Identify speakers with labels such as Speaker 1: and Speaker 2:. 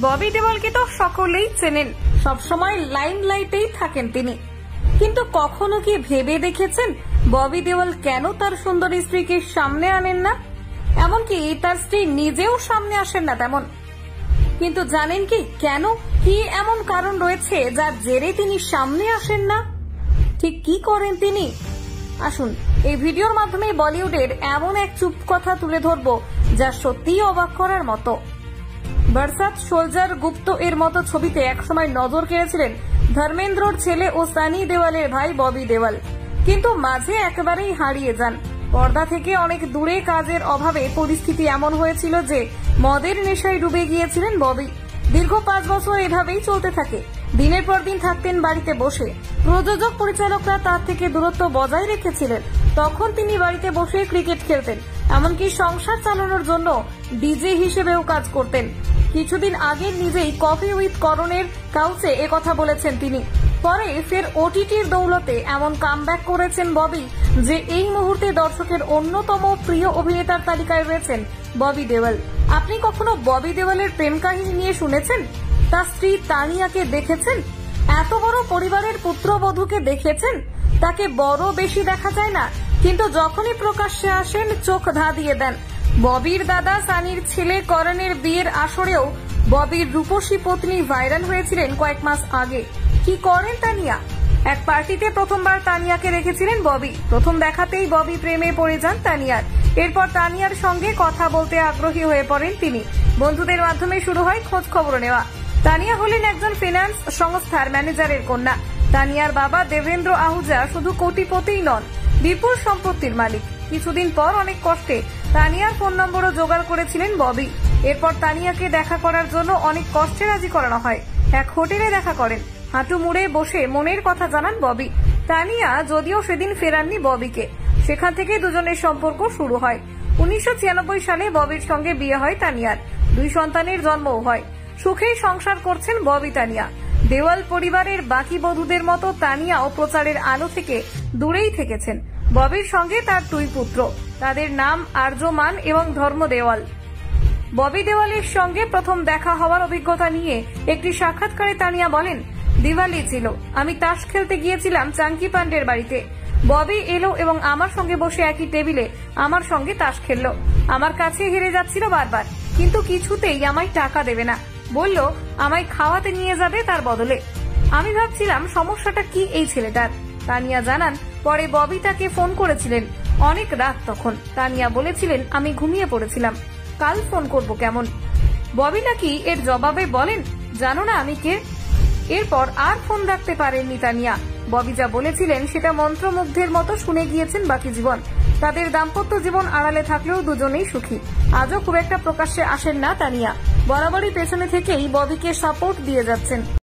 Speaker 1: ববি দেওয়ালকে তো সকলেই চেনেন। সবসময় লাইন লাইটেই থাকেন তিনি। কিন্তু কখনো কি ভেবে দেখেছেন ববি দেওয়াল কেন তার সুন্দরী স্ত্রীকে সামনে আনেন না? এমনকি তার স্ত্রী নিজেও সামনে আসেন না তেমন। কিন্তু জানেন কি কেন? কি এমন কারণ রয়েছে যার জেরে তিনি সামনে আসেন না? ঠিক কি করেন তিনি? আসুন, এই ভিডিওর মাধ্যমে বলিউডের এমন এক চুপ কথা তুলে ধরব যা সত্যিই অবাক করার মতো। বরসাত সোলজার গুপ্ত এর মতো ছবিতে একসময় নজর কেড়েছিলেন ধর্মেন্দ্রর ছেলে ও সানি দেওয়ালের ভাই ববি দেওয়াল। কিন্তু মাঝে একেবারেই হারিয়ে যান। পর্দা থেকে অনেক দূরে কাজের অভাবে পরিস্থিতি এমন হয়েছিল যে মদের নেশায় ডুবে গিয়েছিলেন ববি। দীর্ঘ পাঁচ বছর এভাবেই চলতে থাকে। দিনের পর দিন থাকতেন বাড়িতে বসে। প্রযোজক পরিচালকরা তার থেকে দূরত্ব বজায় রেখেছিলেন। তখন তিনি বাড়িতে বসে ক্রিকেট খেলতেন। এমনকি সংসার চালানোর জন্য ডিজে হিসেবেও কাজ করতেন। কিছুদিন আগে নিজেই কফি উইথ করণের কাউচে কথা বলেছেন তিনি। পরে ফের ওটিটির দৌলতে এমন কামব্যাক করেছেন ববি, যে এই মুহূর্তে দর্শকের অন্যতম প্রিয় অভিনেতার তালিকায় রয়েছেন ববি দেওয়াল। আপনি কখনো ববি দেওয়ালের প্রেম কাহিনী নিয়ে শুনেছেন? তার স্ত্রী তানিয়াকে দেখেছেন? এত বড় পরিবারের পুত্রবধূকে দেখেছেন? তাকে বড় বেশি দেখা যায় না? কিন্তু যখনই প্রকাশ্যে আসেন, চোখ ধা দিয়ে দেন। ববির দাদা সানির ছেলে করণের বিয়ের আসরেও ববির রূপসী পত্নী ভাইরাল হয়েছিলেন কয়েক মাস আগে। কি করেন তানিয়া? এক পার্টিতে প্রথমবার তানিয়াকে রেখেছিলেন ববি। প্রথম দেখাতেই ববি প্রেমে পড়ে যান তানিয়ার। এরপর তানিয়ার সঙ্গে কথা বলতে আগ্রহী হয়ে পড়েন তিনি। বন্ধুদের মাধ্যমে শুরু হয় খোঁজ খবর নেওয়া। তানিয়া হলেন একজন ফিনান্স সংস্থার ম্যানেজারের কন্যা। তানিয়ার বাবা দেবেন্দ্র আহুজা শুধু কোটিপতিই নন বিপুল সম্পত্তির মালিক। কিছুদিন পর অনেক কষ্টে তানিয়ার ফোন নম্বরও জোগাড় করেছিলেন ববি। এরপর তানিয়াকে দেখা করার জন্য অনেক কষ্টে রাজি করানো হয়। এক হোটেলে দেখা করেন। হাঁটু মুড়ে বসে মনের কথা জানান ববি। তানিয়া যদিও সেদিন ফেরাননি ববিকে। সেখান থেকে দুজনের সম্পর্ক শুরু হয়। উনিশশো ছিয়ানব্বই সালে ববির সঙ্গে বিয়ে হয় তানিয়ার। দুই সন্তানের জন্মও হয়। সুখেই সংসার করছেন ববি তানিয়া। দেওয়াল পরিবারের বাকি বধূদের মতো তানিয়াও প্রচারের আলো থেকে দূরেই থেকেছেন। ববির সঙ্গে তার দুই পুত্র। তাদের নাম আর্যমান এবং ধর্ম দেওয়াল ববি দেওয়ালের সঙ্গে প্রথম দেখা হওয়ার অভিজ্ঞতা নিয়ে একটি সাক্ষাৎকারে তানিয়া বলেন, দিওয়ালি ছিল। আমি তাস খেলতে গিয়েছিলাম চাঙ্কি পান্ডের বাড়িতে। ববি এলো এবং আমার সঙ্গে বসে একই টেবিলে আমার সঙ্গে তাস খেললো। আমার কাছে হেরে যাচ্ছিল বারবার, কিন্তু কিছুতেই আমায় টাকা দেবে না। বলল, আমায় খাওয়াতে নিয়ে যাবে তার বদলে। আমি ভাবছিলাম, সমস্যাটা কি এই ছেলেটার? তানিয়া জানান পরে ববি তাকে ফোন করেছিলেন। অনেক রাত তখন। তানিয়া বলেছিলেন, আমি ঘুমিয়ে পড়েছিলাম। কাল ফোন করব কেমন? ববি নাকি এর জবাবে বলেন, জানো না আমি কে? এরপর আর ফোন রাখতে পারেননি তানিয়া। ববি যা বলেছিলেন, সেটা মন্ত্রমুগ্ধের মতো শুনে গিয়েছেন বাকি জীবন। তাদের দাম্পত্য জীবন আড়ালে থাকলেও দুজনেই সুখী। আজও খুব একটা প্রকাশ্যে আসেন না তানিয়া। বরাবরই পেছনে থেকেই ববিকে সাপোর্ট দিয়ে যাচ্ছেন।